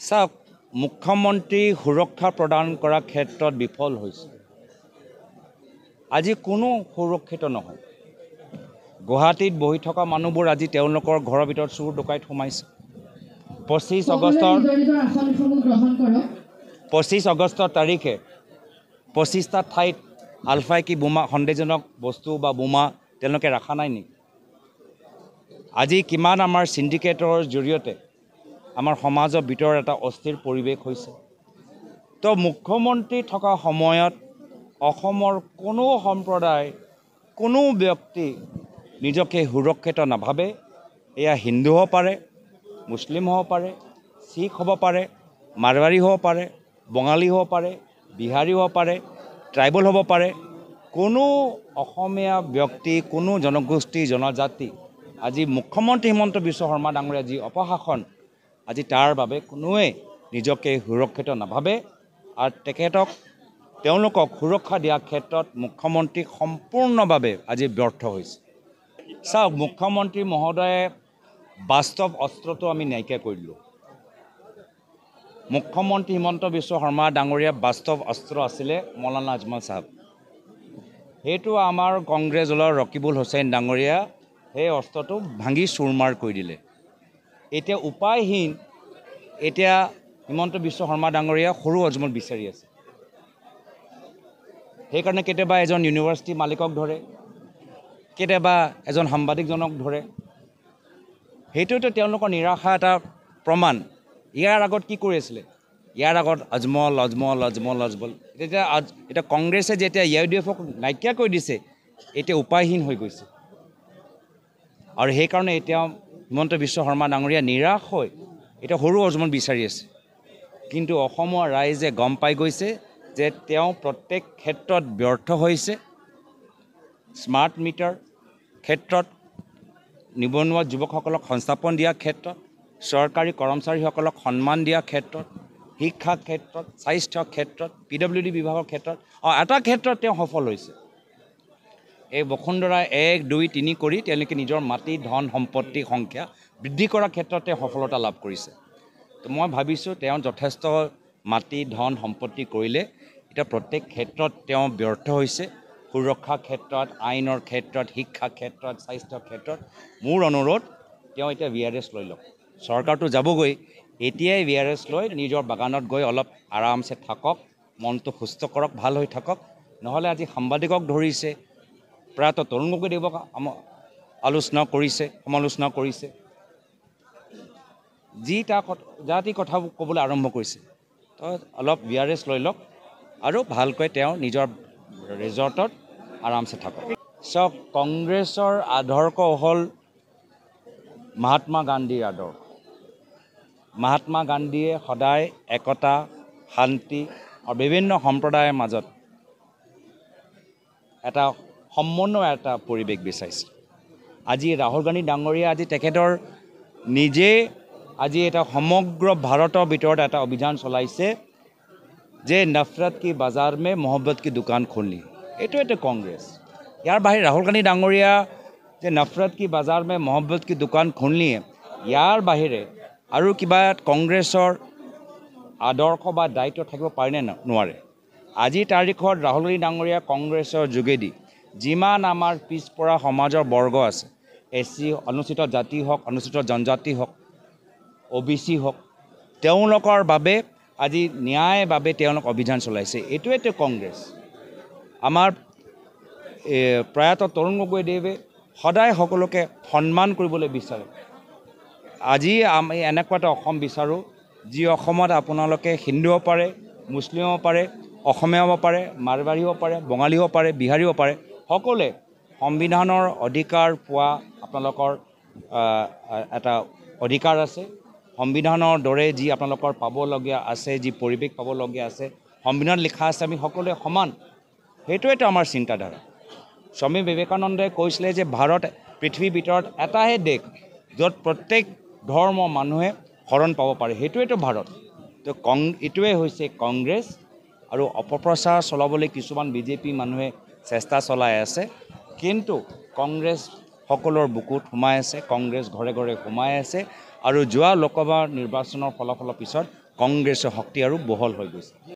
চাওক মুখ্যমন্ত্ৰী সুৰক্ষা প্ৰদান কৰাৰ ক্ষেত্ৰত বিফল হৈছে। আজি কোনো সুৰক্ষিত নহয়। গুৱাহাটীত বহি থকা মানুহবোৰ আজি তেওঁলোকৰ ঘৰৰ ভিতৰত চুৰ ডকাইত সোমাইছে। পঁচিছ আগষ্টৰ কৰক। পঁচিছ আগষ্টৰ তাৰিখে পঁচিছটা ঠাইত আলফাই কি বোমা সন্দেহজনক বস্তু বা বোমা তেওঁলোকে ৰখা নাই নেকি? আজি কিমান আমাৰ চিণ্ডিকেটৰ জৰিয়তে আমাৰ সমাজৰ ভিতৰত এটা অস্থিৰ পৰিৱেশ হৈছে। তো মুখ্যমন্ত্ৰী থকা সময়ত অসমৰ কোনো সম্প্ৰদায় কোনো ব্যক্তি নিজকে সুৰক্ষিত নাভাবে। এয়া হিন্দু হ'ব পাৰে মুছলিম হ'ব পাৰে শিখ হ'ব পাৰে মাৰৱাৰী হ'ব পাৰে বঙালী হ'ব পাৰে বিহাৰী হ'ব পাৰে ট্ৰাইবেল হ'ব পাৰে। কোনো অসমীয়া ব্যক্তি কোনো জনগোষ্ঠী জনজাতি আজি মুখ্যমন্ত্ৰী হিমন্ত বিশ্ব শৰ্মা ডাঙৰীয়া যি অপশাসন আজি তাৰ বাবে কোনোৱে নিজকে সুৰক্ষিত নাভাবে আৰু তেখেতক তেওঁলোকক সুৰক্ষা দিয়াৰ ক্ষেত্ৰত মুখ্যমন্ত্ৰী সম্পূৰ্ণভাৱে আজি ব্যৰ্থ হৈছে। চাওক মুখ্যমন্ত্ৰী মহোদয়ে বাস্তৱ অস্ত্ৰটো আমি নাইকিয়া কৰি দিলোঁ। মুখ্যমন্ত্ৰী হিমন্ত বিশ্ব শৰ্মা ডাঙৰীয়া বাস্তৱ অস্ত্ৰ আছিলে মৌলানা আজমল চাহাব। সেইটো আমাৰ কংগ্ৰেছ দলৰ ৰকিবুল হুছেইন ডাঙৰীয়া সেই অস্ত্ৰটো ভাঙি চুৰমাৰ কৰি দিলে। এতিয়া উপায়হীন এতিয়া হিমন্ত বিশ্ব শৰ্মা ডাঙৰীয়া সৰু অজমল বিচাৰি আছে। সেইকাৰণে কেতিয়াবা এজন ইউনিভাৰ্চিটি মালিকক ধৰে কেতিয়াবা এজন সাংবাদিকজনক ধৰে। সেইটোতো তেওঁলোকৰ নিৰাশা এটা প্ৰমাণ। ইয়াৰ আগত কি কৰি আছিলে? ইয়াৰ আগত আজমল আজমল আজমল আজমল এতিয়া এতিয়া কংগ্ৰেছে যেতিয়া ইউ ডি এফক নাইকিয়া কৰি দিছে এতিয়া উপায়হীন হৈ গৈছে। আৰু সেইকাৰণে এতিয়া হিমন্ত বিশ্ব শৰ্মা ডাঙৰীয়া নিৰাশ হৈ এতিয়া সৰু অজমল বিচাৰি আছে। কিন্তু অসমৰ ৰাইজে গম পাই গৈছে যে তেওঁ প্ৰত্যেক ক্ষেত্ৰত ব্যৰ্থ হৈছে। স্মাৰ্ট মিটাৰ ক্ষেত্ৰত নিবনুৱা যুৱকসকলক সংস্থাপন দিয়াৰ ক্ষেত্ৰত চৰকাৰী কৰ্মচাৰীসকলক সন্মান দিয়াৰ ক্ষেত্ৰত শিক্ষা ক্ষেত্ৰত স্বাস্থ্য ক্ষেত্ৰত পি ডব্লিউ ডি বিভাগৰ ক্ষেত্ৰত অঁ এটা ক্ষেত্ৰত তেওঁ সফল হৈছে। এই বসুন্ধৰা এক দুই তিনি কৰি তেওঁলোকে নিজৰ মাটি ধন সম্পত্তি সংখ্যা বৃদ্ধি কৰাৰ ক্ষেত্ৰত সফলতা লাভ কৰিছে। তো মই ভাবিছোঁ তেওঁ যথেষ্ট মাটি ধন সম্পত্তি কৰিলে এতিয়া প্ৰত্যেক ক্ষেত্ৰত তেওঁ ব্যৰ্থ হৈছে। সুৰক্ষা ক্ষেত্ৰত আইনৰ ক্ষেত্ৰত শিক্ষা ক্ষেত্ৰত স্বাস্থ্য ক্ষেত্ৰত মোৰ অনুৰোধ তেওঁ এতিয়া ভি আৰ এছ লৈ লওক। চৰকাৰটো যাবগৈ এতিয়াই ভি আৰ এছ লৈ নিজৰ বাগানত গৈ অলপ আৰামছে থাকক মনটো সুস্থ কৰক ভাল হৈ থাকক। নহ'লে আজি সাংবাদিকক ধৰিছে প্ৰায়তঃ তৰুণ গগৈদেৱক আলোচনা কৰিছে সমালোচনা কৰিছে। যি তাৰ কথা- যা তি কথাবোৰ ক'বলৈ আৰম্ভ কৰিছে তো অলপ বি আৰ এছ লৈ লওক আৰু ভালকৈ তেওঁ নিজৰ ৰিজৰ্টত আৰামছে থাকক। চাওক কংগ্ৰেছৰ আদৰ্শ হ'ল মহাত্মা গান্ধীৰ আদৰ্শ। মহাত্মা গান্ধীয়ে সদায় একতা শান্তি আৰু বিভিন্ন সম্প্ৰদায়ৰ মাজত এটা সমন্বয় এটা পৰিৱেশ বিচাৰিছিল। আজি ৰাহুল গান্ধী ডাঙৰীয়া আজি তেখেতৰ নিজে আজি এটা সমগ্ৰ ভাৰতৰ ভিতৰত এটা অভিযান চলাইছে যে নফৰত কি বাজাৰ মে মহব্বত কি দোকান খুলি এইটো এটা কংগ্ৰেছ। ইয়াৰ বাহিৰে ৰাহুল গান্ধী ডাঙৰীয়া যে নফৰত কি বাজাৰ মে মহব্বত কি দোকান খুলিয়ে ইয়াৰ বাহিৰে আৰু কিবা কংগ্ৰেছৰ আদৰ্শ বা দায়িত্ব থাকিব পাৰেনে নোৱাৰে। আজিৰ তাৰিখত ৰাহুল গান্ধী ডাঙৰীয়া কংগ্ৰেছৰ যোগেদি যিমান আমাৰ পিছপৰা সমাজৰ বৰ্গ আছে এছ চি অনুসূচিত জাতি হওক অনুসূচিত জনজাতি হওক অ' বি চি হওক তেওঁলোকৰ বাবে আজি ন্যায়ৰ বাবে তেওঁলোক অভিযান চলাইছে। এইটোৱেতো কংগ্ৰেছ। আমাৰ প্ৰয়াত তৰুণ গগৈদেৱে সদায় সকলোকে সন্মান কৰিবলৈ বিচাৰে। আজি আমি এনেকুৱা এটা অসম বিচাৰোঁ যি অসমত আপোনালোকে হিন্দু হ'ব পাৰে মুছলিম পাৰে অসমীয়া হ'ব পাৰে মাৰৱাৰী হ'ব পাৰে বঙালী হ'ব পাৰে বিহাৰী হ'ব পাৰে সকলোৱে সংবিধানৰ অধিকাৰ পোৱা আপোনালোকৰ এটা অধিকাৰ আছে। সংবিধানৰ দৰে যি আপোনালোকৰ পাবলগীয়া আছে যি পৰিৱেশ পাবলগীয়া আছে সংবিধানত লিখা আছে আমি সকলোৱে সমান। সেইটোৱেতো আমাৰ চিন্তাধাৰা। স্বামী বিবেকানন্দই কৈছিলে যে ভাৰত পৃথিৱীৰ ভিতৰত এটাহে দেশ য'ত প্ৰত্যেক ধৰ্মৰ মানুহে শৰণ পাব পাৰে। সেইটোৱেতো ভাৰত। তো কং এইটোৱে হৈছে কংগ্ৰেছ আৰু অপপ্ৰচাৰ চলাবলৈ কিছুমান বিজেপি মানুহে চেষ্টা চলাই আছে। কিন্তু কংগ্ৰেছ সকলৰ বুকুত সোমাই আছে কংগ্ৰেছ ঘৰে ঘৰে সোমাই আছে আৰু যোৱা লোকসভা নিৰ্বাচনৰ ফলাফলৰ পিছত কংগ্ৰেছৰ শক্তি আৰু বহল হৈ গৈছে।